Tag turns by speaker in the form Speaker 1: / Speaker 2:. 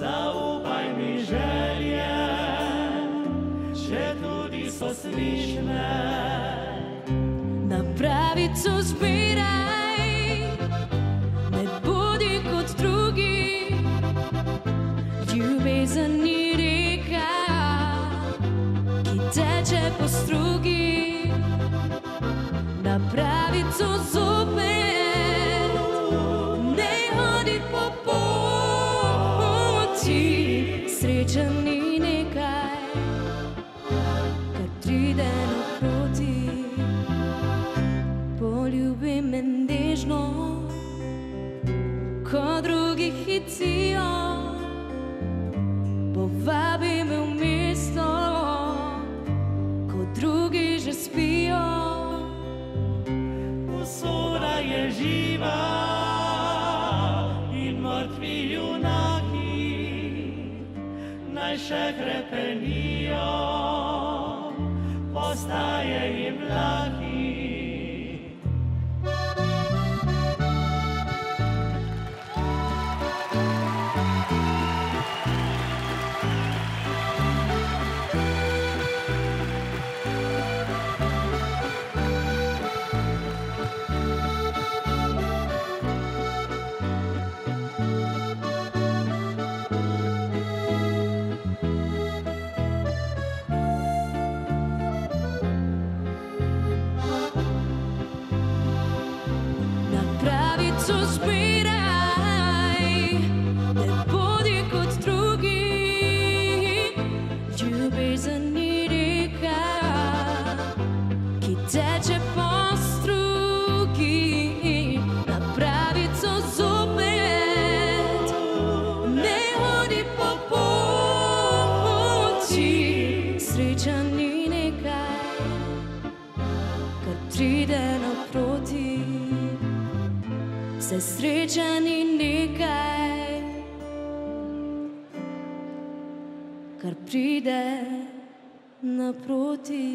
Speaker 1: zaupaj mi želje, če tudi so slišne.
Speaker 2: Na pravico zbiraj, ne bodi kot drugi, ljubezen ni reka, ki teče po strugi. Na pravico zopet, ne hodi po poti, sreča ni nekaj, kar pride naproti. Poljubi me nežno, ko drugi hitijo, povabi me v mesto, ko drugi že spijo.
Speaker 1: Usoda je živa naj še krepenijo, postaje jim lahki.
Speaker 2: Zbiraj, ne bodi kot drugi. Ljubezen ni reka, ki teče po strugi. Na pravico zopet, ne hodi po poti. Sreča ni nekaj, kar pride Se sreča ni nekaj, kar pride naproti.